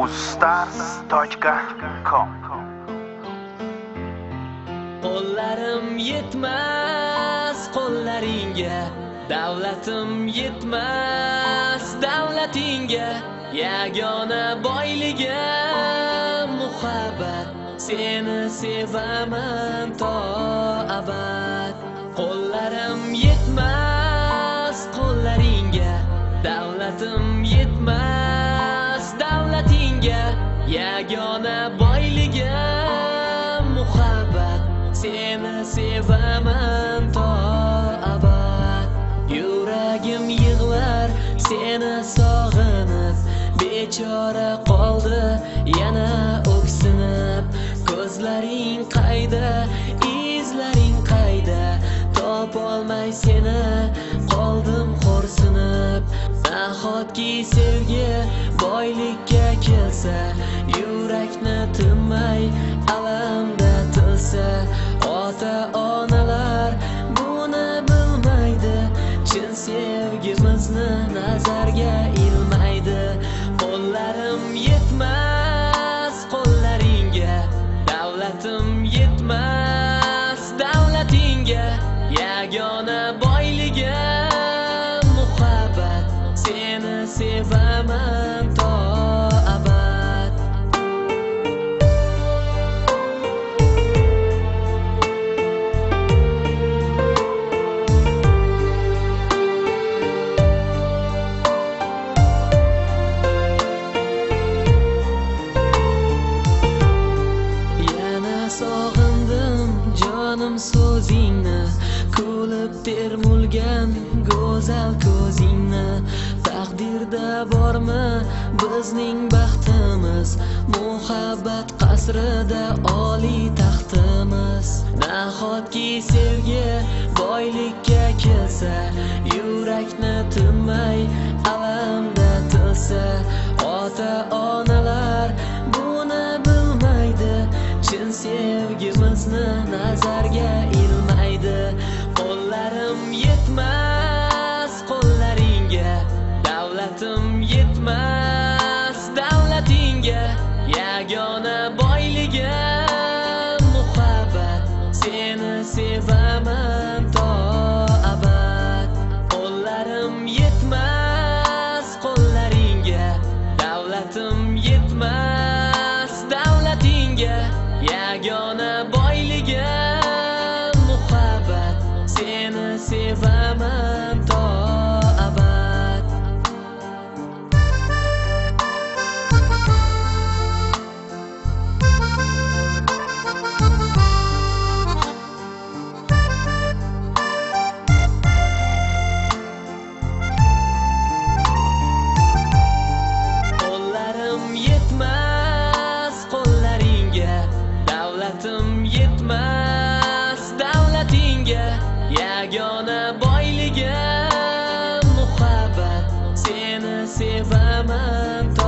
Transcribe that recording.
uzstars.com qo'llarim yetmas qo'llaringga. Davlatim yetmas davlatingga. Yagona boyligim muhabbat. Seni sevaman to abad. Qo'llarim yetmas qo'llaringga. Davlatim yetmas. Davlatingga yagona boyligim muhabbat seni sevaman to abad. Yuragim yig'lar seni sog'inib bechora qoldi yana o'ksinib. Ko'zlaring qayda izlaring qayda topolmay seni qoldim xo'rsinib. Nahotki sevgi boylikka kelsa yurakni tinmay alamda tilsa ota onalar buni bilmaydi. Chin sevgimizni nazarga ilmaydi. Qo'llarim bo'lib termulgan go'zal ko'zingni. Taqdirda bormi bizning baxtimiz? Muhabbat qasrida oliy taxtimiz. Nahotki sevgi boylikka kelsa yurakni tinmay alamda tilsa ota onalar buni bilmaydi. Chin sevgimizni nazarga boyligim muhabbat seni sevaman to abad qo'llarim yetmas qo'llaringga davlatim yetmas davlatingga. Yagona se vai manter.